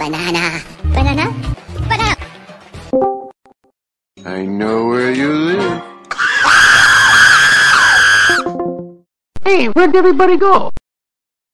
Banana. Banana? Banana. I know where you live. Hey, where'd everybody go?